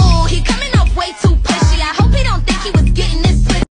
Oh, he coming